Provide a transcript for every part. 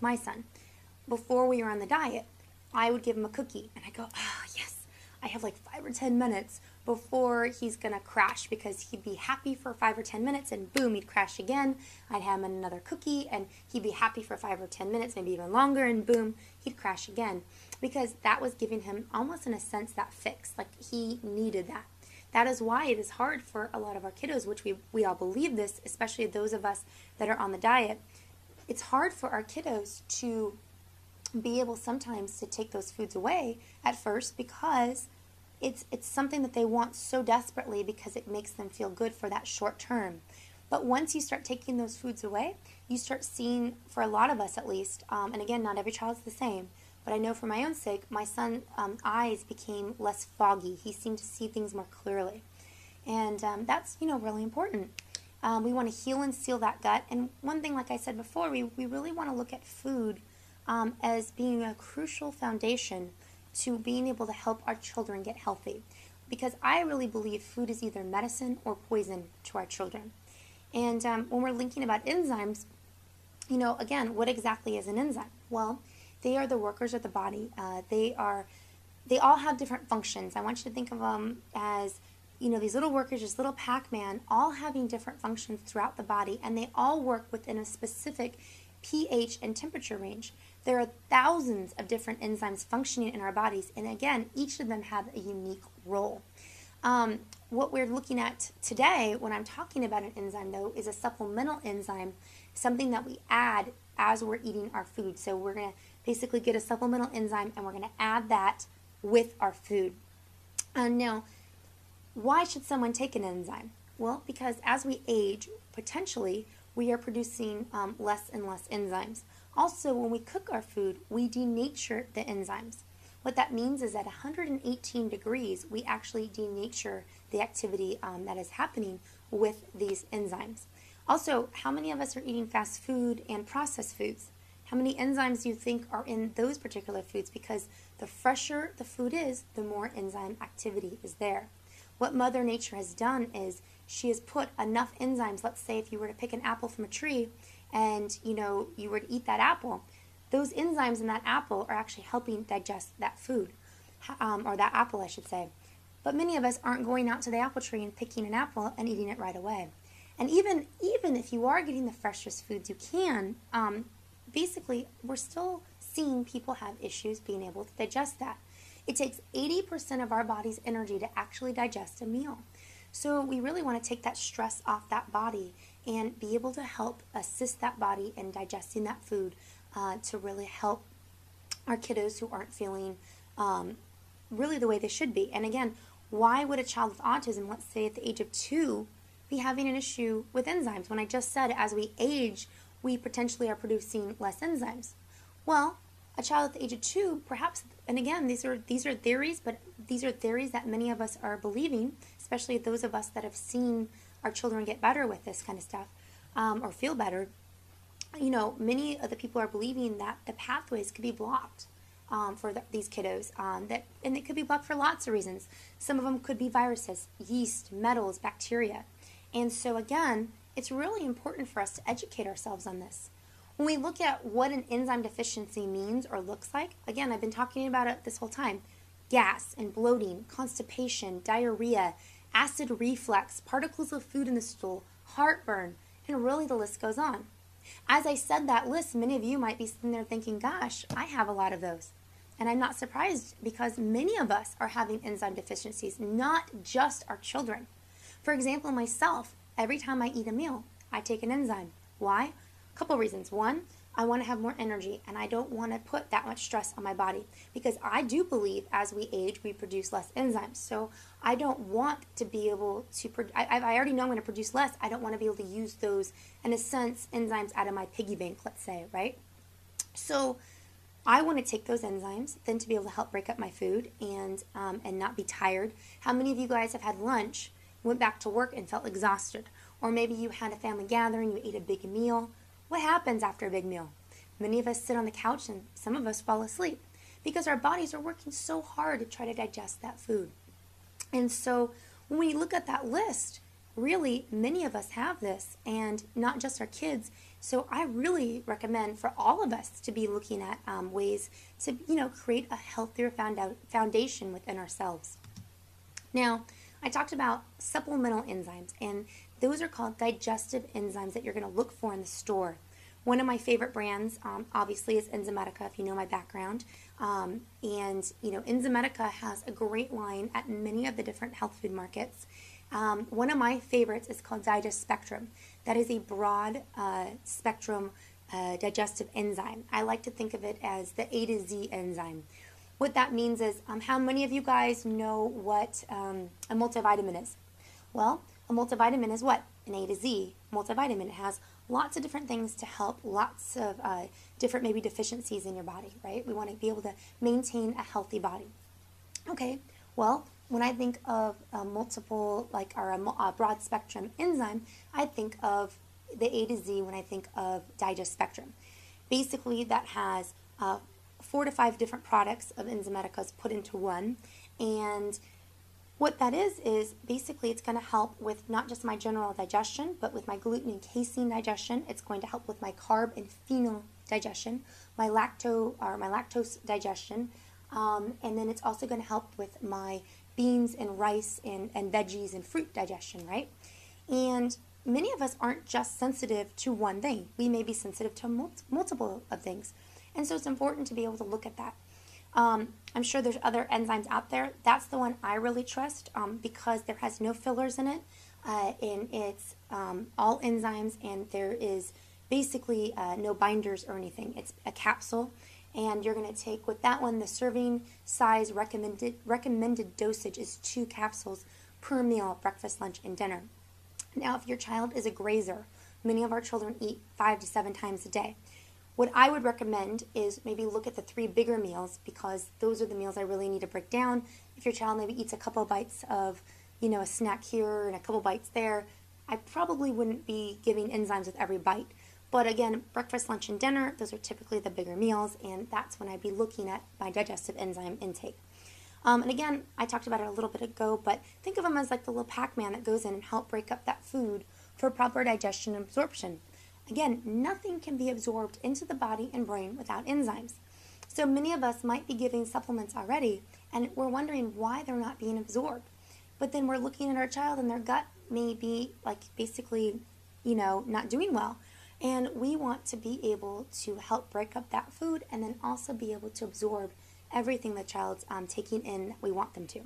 with my son. Before we were on the diet, I would give him a cookie and I go, oh, yes, I have like five or 10 minutes before he's to crash because he'd be happy for five or 10 minutes and boom, he'd crash again. I'd have him another cookie and he'd be happy for five or 10 minutes, maybe even longer, and boom, he'd crash again because that was giving him almost in a sense that fix. Like he needed that. That is why it is hard for a lot of our kiddos, which we, we all believe this, especially those of us that are on the diet. It's hard for our kiddos to be able sometimes to take those foods away at first because it's it's something that they want so desperately because it makes them feel good for that short term. But once you start taking those foods away, you start seeing, for a lot of us at least, um, and again, not every child's the same, but I know for my own sake, my son's um, eyes became less foggy. He seemed to see things more clearly. And um, that's, you know, really important. Um, we want to heal and seal that gut. And one thing, like I said before, we, we really want to look at food um, as being a crucial foundation to being able to help our children get healthy. Because I really believe food is either medicine or poison to our children. And um, when we're linking about enzymes, you know, again, what exactly is an enzyme? Well, they are the workers of the body. Uh, they are, they all have different functions. I want you to think of them as, you know, these little workers, this little Pac-Man, all having different functions throughout the body, and they all work within a specific pH and temperature range. There are thousands of different enzymes functioning in our bodies, and again, each of them have a unique role. Um, what we're looking at today when I'm talking about an enzyme, though, is a supplemental enzyme, something that we add as we're eating our food. So we're going to basically get a supplemental enzyme and we're going to add that with our food. And now, why should someone take an enzyme? Well, because as we age, potentially, we are producing um, less and less enzymes. Also, when we cook our food, we denature the enzymes. What that means is at 118 degrees, we actually denature the activity um, that is happening with these enzymes. Also, how many of us are eating fast food and processed foods? How many enzymes do you think are in those particular foods? Because the fresher the food is, the more enzyme activity is there. What Mother Nature has done is she has put enough enzymes, let's say if you were to pick an apple from a tree, and you know you were to eat that apple, those enzymes in that apple are actually helping digest that food, um, or that apple, I should say. But many of us aren't going out to the apple tree and picking an apple and eating it right away. And even even if you are getting the freshest foods you can, um, basically we're still seeing people have issues being able to digest that. It takes 80% of our body's energy to actually digest a meal. So we really want to take that stress off that body and be able to help assist that body in digesting that food uh, to really help our kiddos who aren't feeling um, really the way they should be. And again, why would a child with autism, let's say at the age of two, be having an issue with enzymes when I just said as we age, we potentially are producing less enzymes? Well, a child at the age of two, perhaps, and again, these are these are theories, but these are theories that many of us are believing, especially those of us that have seen our children get better with this kind of stuff um, or feel better, you know, many of the people are believing that the pathways could be blocked um, for the, these kiddos. Um, that and it could be blocked for lots of reasons. Some of them could be viruses, yeast, metals, bacteria, and so again, it's really important for us to educate ourselves on this. When we look at what an enzyme deficiency means or looks like, again, I've been talking about it this whole time. Gas and bloating, constipation, diarrhea, acid reflux, particles of food in the stool, heartburn, and really the list goes on. As I said that list, many of you might be sitting there thinking, gosh, I have a lot of those. And I'm not surprised because many of us are having enzyme deficiencies, not just our children. For example, myself, every time I eat a meal, I take an enzyme. Why? Couple reasons. One, I want to have more energy and I don't want to put that much stress on my body because I do believe as we age we produce less enzymes. So I don't want to be able to, I, I already know I'm going to produce less. I don't want to be able to use those, in a sense, enzymes out of my piggy bank, let's say, right? So I want to take those enzymes then to be able to help break up my food and, um, and not be tired. How many of you guys have had lunch, went back to work and felt exhausted? Or maybe you had a family gathering, you ate a big meal what happens after a big meal? Many of us sit on the couch and some of us fall asleep because our bodies are working so hard to try to digest that food. And so when we look at that list, really many of us have this, and not just our kids. So I really recommend for all of us to be looking at um, ways to, you know, create a healthier foundation within ourselves. Now, I talked about supplemental enzymes, and those are called digestive enzymes that you're going to look for in the store. One of my favorite brands, um, obviously, is Enzymedica, if you know my background. Um, and, you know, Enzymedica has a great line at many of the different health food markets. Um, one of my favorites is called Digest Spectrum. That is a broad uh, spectrum uh, digestive enzyme. I like to think of it as the A to Z enzyme. What that means is, um, how many of you guys know what um, a multivitamin is? Well, a multivitamin is what? An A to Z multivitamin. It has lots of different things to help lots of uh, different maybe deficiencies in your body, right? We want to be able to maintain a healthy body. Okay, well, when I think of a multiple, like our broad spectrum enzyme, I think of the A to Z when I think of Digest Spectrum. Basically, that has uh, four to five different products of Enzymedica's put into one, and what that is, is basically it's going to help with not just my general digestion, but with my gluten and casein digestion. It's going to help with my carb and phenol digestion, my lacto or my lactose digestion, um, and then it's also going to help with my beans and rice and, and veggies and fruit digestion, right? And many of us aren't just sensitive to one thing. We may be sensitive to mul- multiple of things. And so it's important to be able to look at that. Um, I'm sure there's other enzymes out there. That's the one I really trust um, because there has no fillers in it, uh, and it's um, all enzymes, and there is basically uh, no binders or anything. It's a capsule, and you're going to take with that one. The serving size recommended recommended dosage is two capsules per meal, breakfast, lunch, and dinner. Now, if your child is a grazer, many of our children eat five to seven times a day. What I would recommend is maybe look at the three bigger meals because those are the meals I really need to break down. If your child maybe eats a couple bites of, you know, a snack here and a couple bites there, I probably wouldn't be giving enzymes with every bite. But again, breakfast, lunch, and dinner, those are typically the bigger meals, and that's when I'd be looking at my digestive enzyme intake. Um, and again, I talked about it a little bit ago, but think of them as like the little Pac-Man that goes in and help break up that food for proper digestion and absorption. Again, nothing can be absorbed into the body and brain without enzymes. So many of us might be giving supplements already and we're wondering why they're not being absorbed. But then we're looking at our child and their gut may be like basically, you know, not doing well. And we want to be able to help break up that food and then also be able to absorb everything the child's um, taking in that we want them to.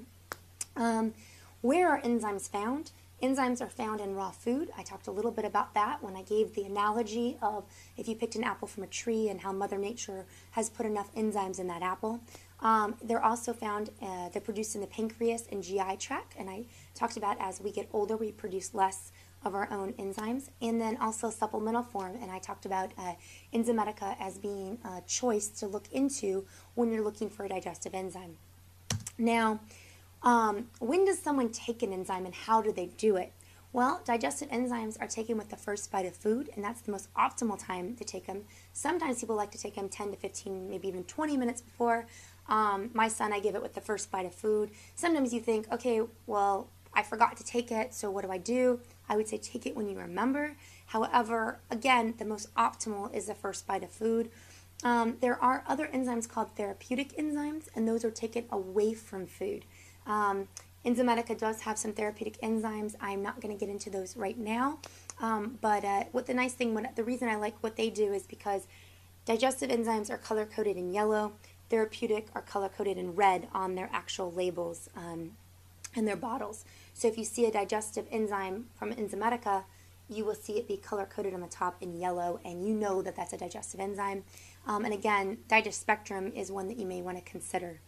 Um, where are enzymes found? Enzymes are found in raw food. I talked a little bit about that when I gave the analogy of if you picked an apple from a tree and how Mother Nature has put enough enzymes in that apple. Um, they're also found, uh, they're produced in the pancreas and GI tract, and I talked about as we get older, we produce less of our own enzymes, and then also supplemental form, and I talked about uh, Enzymedica as being a choice to look into when you're looking for a digestive enzyme. Now, um, when does someone take an enzyme and how do they do it? Well, digestive enzymes are taken with the first bite of food, and that's the most optimal time to take them. Sometimes people like to take them 10 to 15, maybe even 20 minutes before. Um, my son, I give it with the first bite of food. Sometimes you think, okay, well, I forgot to take it, so what do I do? I would say take it when you remember. However, again, the most optimal is the first bite of food. Um, there are other enzymes called therapeutic enzymes, and those are taken away from food. Um, Enzymedica does have some therapeutic enzymes. I'm not going to get into those right now. Um, but uh, what the nice thing, what, the reason I like what they do is because digestive enzymes are color coded in yellow, therapeutic are color coded in red on their actual labels um, and their bottles. So if you see a digestive enzyme from Enzymedica, you will see it be color coded on the top in yellow, and you know that that's a digestive enzyme. Um, and again, Digest Spectrum is one that you may want to consider.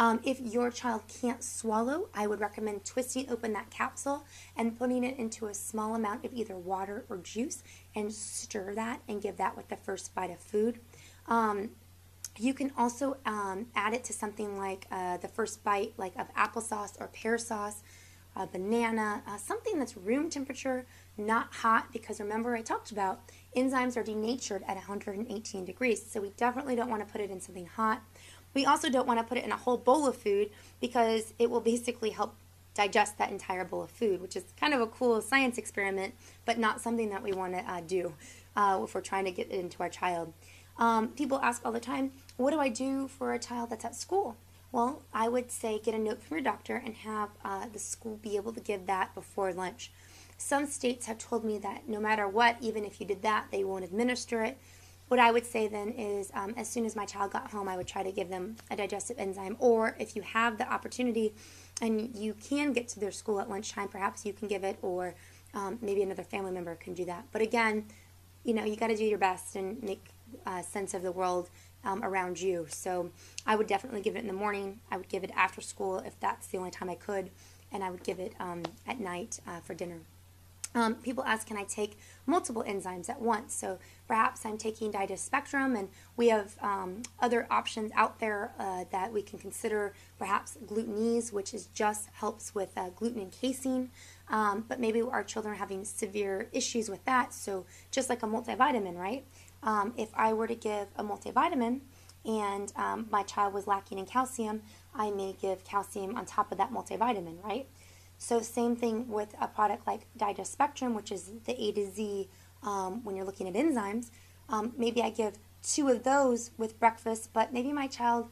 Um, if your child can't swallow, I would recommend twisting open that capsule and putting it into a small amount of either water or juice and stir that and give that with the first bite of food. Um, you can also um, add it to something like uh, the first bite, like of applesauce or pear sauce, a banana, uh, something that's room temperature, not hot, because remember I talked about enzymes are denatured at 118 degrees, so we definitely don't want to put it in something hot. We also don't want to put it in a whole bowl of food because it will basically help digest that entire bowl of food, which is kind of a cool science experiment, but not something that we want to uh, do. uh, if we're trying to get it into our child. Um, people ask all the time, what do I do for a child that's at school? Well, I would say get a note from your doctor and have uh, the school be able to give that before lunch. Some states have told me that no matter what, even if you did that, they won't administer it. What I would say then is, um, as soon as my child got home, I would try to give them a digestive enzyme. Or if you have the opportunity and you can get to their school at lunchtime, perhaps you can give it, or um, maybe another family member can do that. But again, you know, you got to do your best and make uh, sense of the world um, around you. So I would definitely give it in the morning. I would give it after school if that's the only time I could, and I would give it um, at night uh, for dinner. Um, people ask, can I take multiple enzymes at once? So perhaps I'm taking Digest Spectrum, and we have um, other options out there uh, that we can consider. Perhaps GlutenEase, which is just helps with uh, gluten and casein, um, but maybe our children are having severe issues with that. So just like a multivitamin, right? Um, if I were to give a multivitamin and um, my child was lacking in calcium, I may give calcium on top of that multivitamin, right? So same thing with a product like Digest Spectrum, which is the A to Z um, when you're looking at enzymes. Um, maybe I give two of those with breakfast, but maybe my child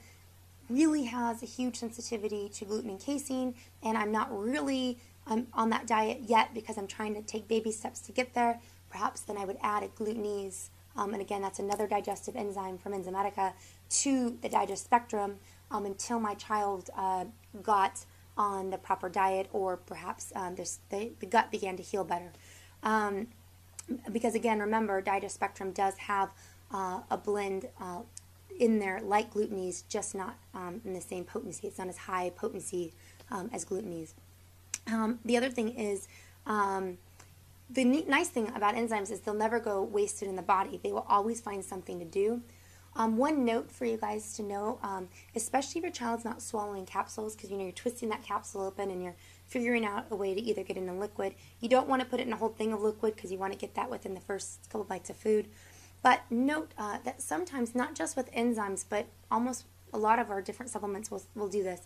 really has a huge sensitivity to gluten and casein, and I'm not really um, on that diet yet because I'm trying to take baby steps to get there. Perhaps then I would add a GlutenEase, um, and again, that's another digestive enzyme from Enzymedica to the Digest Spectrum um, until my child uh, got on the proper diet or perhaps um, the, gut began to heal better. Um, because again, remember, Digest Spectrum does have uh, a blend uh, in there like GlutenEase, just not um, in the same potency. It's not as high potency um, as GlutenEase. Um, the other thing is, um, the neat, nice thing about enzymes is they'll never go wasted in the body. They will always find something to do. Um, one note for you guys to know, um, especially if your child's not swallowing capsules, because you know you're twisting that capsule open and you're figuring out a way to either get in a liquid. You don't want to put it in a whole thing of liquid because you want to get that within the first couple bites of food. But note uh, that sometimes, not just with enzymes, but almost a lot of our different supplements will, will do this.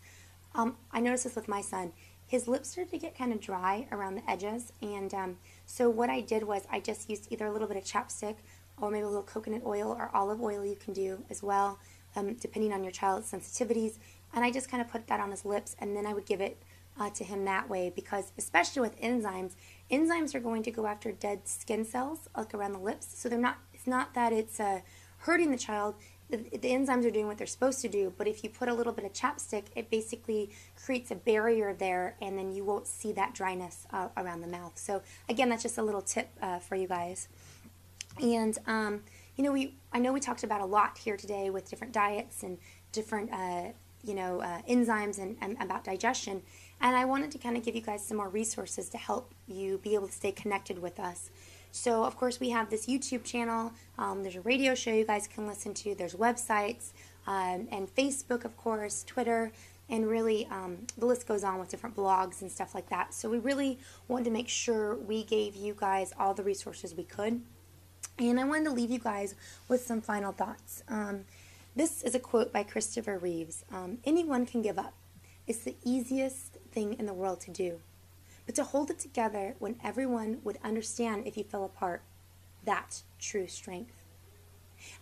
Um, I noticed this with my son. His lips started to get kind of dry around the edges, and um, so what I did was I just used either a little bit of chapstick or maybe a little coconut oil or olive oil you can do as well, um, depending on your child's sensitivities. And I just kind of put that on his lips, and then I would give it uh, to him that way because, especially with enzymes, enzymes are going to go after dead skin cells, like around the lips. So they're not. It's not that it's uh, hurting the child. The, enzymes are doing what they're supposed to do, but if you put a little bit of chapstick, it basically creates a barrier there, and then you won't see that dryness uh, around the mouth. So again, that's just a little tip uh, for you guys. And um, you know, we I know we talked about a lot here today with different diets and different uh, you know uh, enzymes and, and, about digestion. And I wanted to kind of give you guys some more resources to help you be able to stay connected with us. So of course we have this YouTube channel. Um, there's a radio show you guys can listen to. There's websites um, and Facebook, of course, Twitter and really um, the list goes on with different blogs and stuff like that. So we really wanted to make sure we gave you guys all the resources we could. And I wanted to leave you guys with some final thoughts. Um, this is a quote by Christopher Reeves um, Anyone can give up. It's the easiest thing in the world to do. But to hold it together when everyone would understand if you fell apart, that's true strength.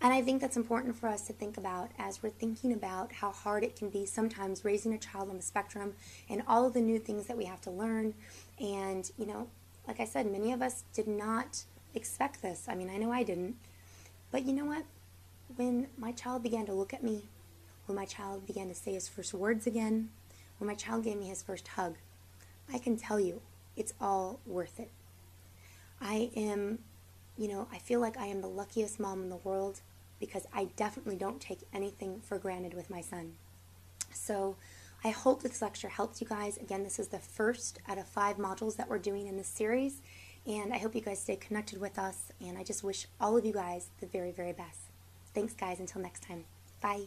And I think that's important for us to think about as we're thinking about how hard it can be sometimes raising a child on the spectrum and all of the new things that we have to learn. And, you know, like I said, many of us did not expect this. I mean, I know I didn't. But you know what? When my child began to look at me, when my child began to say his first words again, when my child gave me his first hug, I can tell you it's all worth it. I am, you know, I feel like I am the luckiest mom in the world because I definitely don't take anything for granted with my son. So I hope this lecture helps you guys. Again, this is the first out of five modules that we're doing in this series. And I hope you guys stay connected with us. And I just wish all of you guys the very, very best. Thanks, guys. Until next time. Bye.